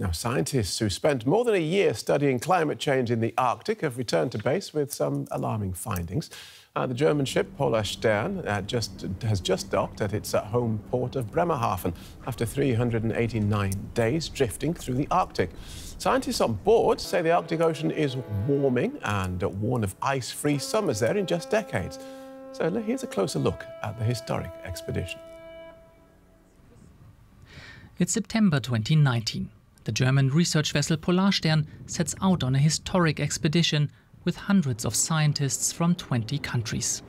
Now, scientists who spent more than a year studying climate change in the Arctic have returned to base with some alarming findings. Uh, the German ship Polarstern uh, just, has just docked at its uh, home port of Bremerhaven after 389 days drifting through the Arctic. Scientists on board say the Arctic Ocean is warming and warn of ice-free summers there in just decades. So here's a closer look at the historic expedition. It's September 2019. The German research vessel Polarstern sets out on a historic expedition with hundreds of scientists from 20 countries.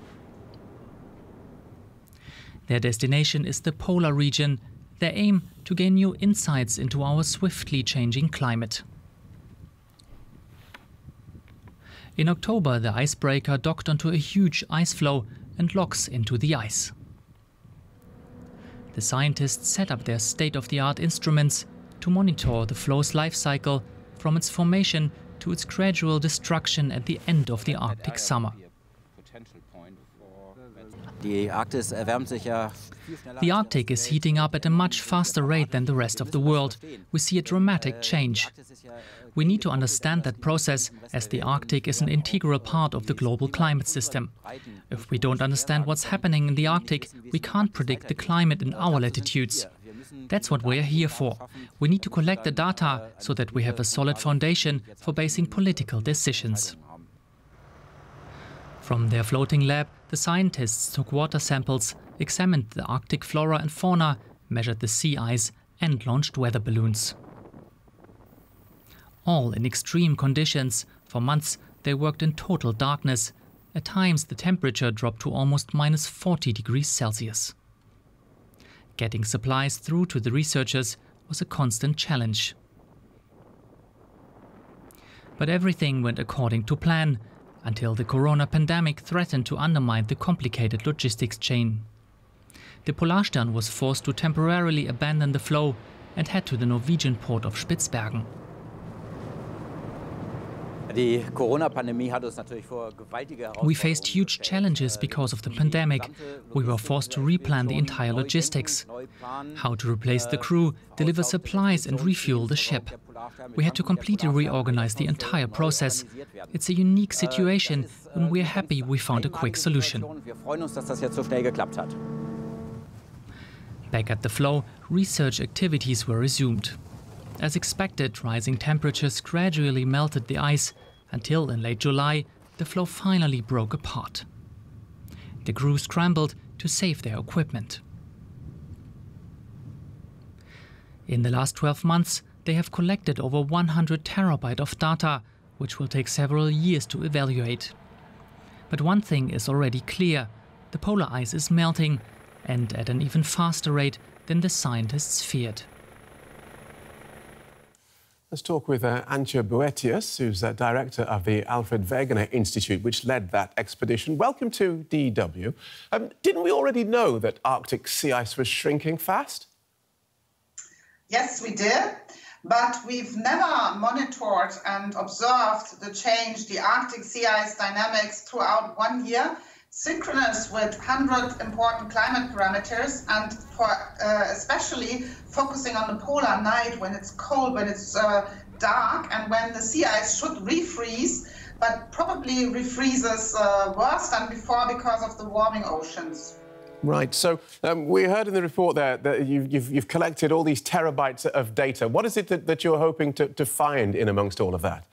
Their destination is the polar region, their aim to gain new insights into our swiftly changing climate. In October, the icebreaker docked onto a huge ice floe and locks into the ice. The scientists set up their state of the art instruments to monitor the floe's life cycle from its formation to its gradual destruction at the end of the Arctic summer. The Arctic is heating up at a much faster rate than the rest of the world. We see a dramatic change. We need to understand that process, as the Arctic is an integral part of the global climate system. If we don't understand what's happening in the Arctic, we can't predict the climate in our latitudes. That's what we're here for. We need to collect the data so that we have a solid foundation for basing political decisions. From their floating lab, the scientists took water samples, examined the Arctic flora and fauna, measured the sea ice, and launched weather balloons. All in extreme conditions. For months, they worked in total darkness. At times, the temperature dropped to almost minus 40 degrees Celsius. Getting supplies through to the researchers was a constant challenge. But everything went according to plan until the corona pandemic threatened to undermine the complicated logistics chain. The Polarstern was forced to temporarily abandon the floe and head to the Norwegian port of Spitsbergen. We faced huge challenges because of the pandemic. We were forced to replan the entire logistics. How to replace the crew, deliver supplies, and refuel the ship. We had to completely reorganize the entire process. It's a unique situation, and we're happy we found a quick solution. Back at the floe, research activities were resumed. As expected, rising temperatures gradually melted the ice until in late July the floe finally broke apart. The crew scrambled to save their equipment. In the last 12 months, they have collected over 100 terabyte of data, which will take several years to evaluate. But one thing is already clear the polar ice is melting, and at an even faster rate than the scientists feared. Let's talk with uh, Antje Boetius, who's uh, director of the Alfred Wegener Institute, which led that expedition. Welcome to DW. Um, didn't we already know that Arctic sea ice was shrinking fast? Yes, we did. But we've never monitored and observed the change, the Arctic sea ice dynamics throughout one year synchronous with 100 important climate parameters and for uh, especially focusing on the polar night when it's cold, when it's uh, dark, and when the sea ice should refreeze, but probably refreezes uh, worse than before because of the warming oceans. Right. So um, we heard in the report there that you've, you've, you've, collected all these terabytes of data. What is it that, that you're hoping to, to find in amongst all of that?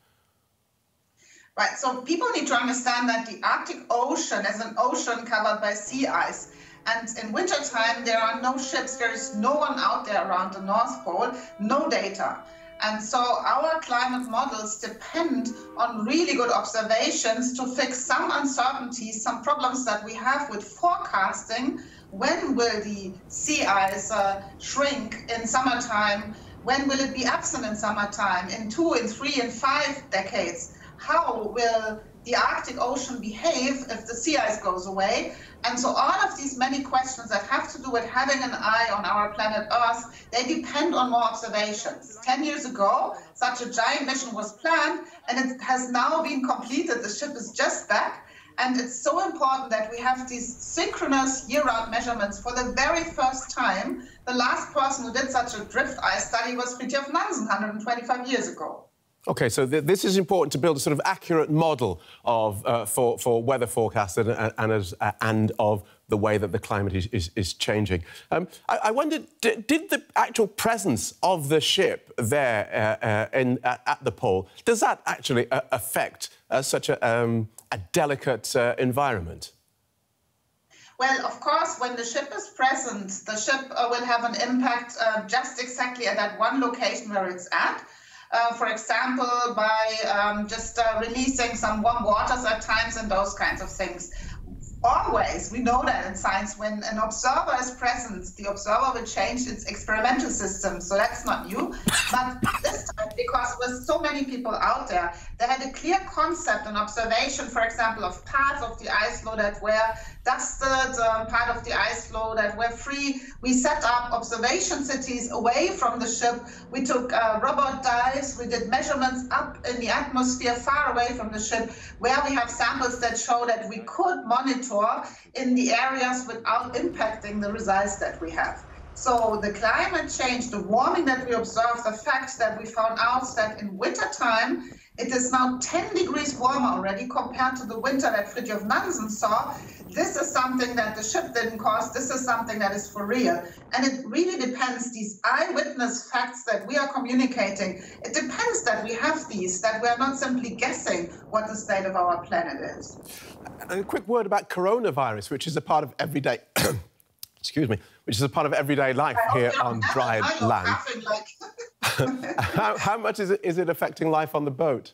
Right, so people need to understand that the Arctic Ocean is an ocean covered by sea ice. And in wintertime, there are no ships, there is no one out there around the North Pole, no data. And so our climate models depend on really good observations to fix some uncertainties, some problems that we have with forecasting. When will the sea ice uh, shrink in summertime? When will it be absent in summertime? In two, in three, in five decades? How will the Arctic Ocean behave if the sea ice goes away? And so all of these many questions that have to do with having an eye on our planet Earth, they depend on more observations. 10 years ago, such a giant mission was planned and it has now been completed. The ship is just back. And it's so important that we have these synchronous year-round measurements for the very first time The last person who did such a drift ice study was Fridtjof Nansen 125 years ago. OK, so th this is important to build a sort of accurate model of, uh, for, for weather forecasts and, and, as, uh, and of the way that the climate is, is, is changing. Um, I, I wondered, did the actual presence of the ship there uh, uh in, at the pole, does that actually uh, affect uh, such a, um, a delicate environment? Well, of course, when the ship is present, the ship will have an impact just exactly at that one location where it's at. Uh, for example, by um, just uh, releasing some warm waters at times and those kinds of things. Always, we know that in science, when an observer is present, the observer will change its experimental system. So that's not new. But this time, because with so many people out there, they had a clear concept and observation, for example, of parts of the ice floe that were dusted, um, part of the ice floe that were free. We set up observation cities away from the ship. We took uh, robot dives. We did measurements up in the atmosphere, far away from the ship, where we have samples that show that we could monitor in the areas without impacting the results that we have. So the climate change, the warming that we observe, the fact that we found out that in winter time it is now 10 degrees warmer already compared to the winter that Fridtjof Nansen saw. This is something that the ship didn't cause. This is something that is for real. And it really depends, these eyewitness facts that we are communicating, it depends that we have these, that we are not simply guessing what the state of our planet is. And a quick word about coronavirus, which is a part of everyday excuse me, which is a part of everyday life here on dry land. How, how, much is it, is it affecting life on the boat?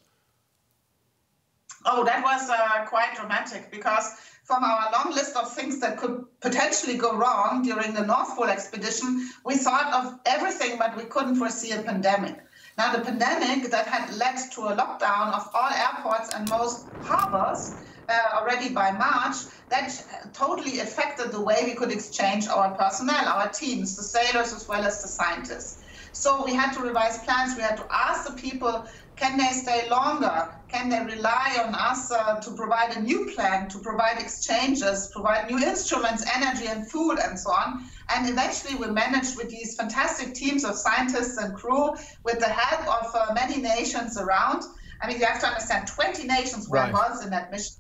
Oh, that was uh, quite dramatic because from our long list of things that could potentially go wrong during the North Pole expedition, we thought of everything, but we couldn't foresee a pandemic. Now, the pandemic that had led to a lockdown of all airports and most harbors uh, already by March, that totally affected the way we could exchange our personnel, our teams, the sailors as well as the scientists. So we had to revise plans. We had to ask the people, can they stay longer? Can they rely on us uh, to provide a new plan, to provide exchanges, provide new instruments, energy and food and so on? And eventually we managed with these fantastic teams of scientists and crew, with the help of uh, many nations around. I mean, you have to understand 20 nations were right. involved in that mission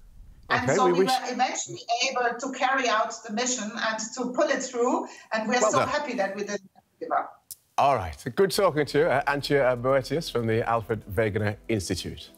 and okay, so we, we were eventually able to carry out the mission and to pull it through. And we're well so done. happy that we didn't give up. All right. Good talking to you, uh, Antje Boetius from the Alfred Wegener Institute.